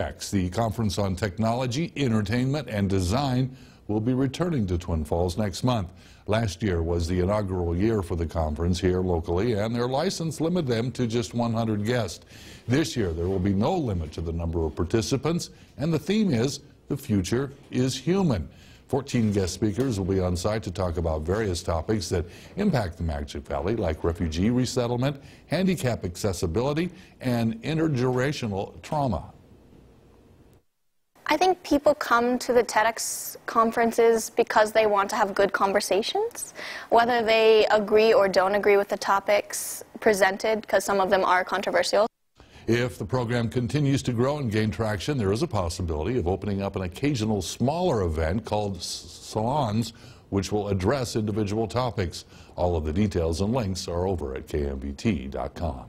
The Conference on Technology, Entertainment, and Design will be returning to Twin Falls next month. Last year was the inaugural year for the conference here locally, and their license limited them to just 100 guests. This year, there will be no limit to the number of participants, and the theme is The Future is Human. 14 guest speakers will be on site to talk about various topics that impact the Magic Valley, like refugee resettlement, handicap accessibility, and intergenerational trauma. I think people come to the TEDx conferences because they want to have good conversations, whether they agree or don't agree with the topics presented, because some of them are controversial. If the program continues to grow and gain traction, there is a possibility of opening up an occasional smaller event called salons, which will address individual topics. All of the details and links are over at kmvt.com.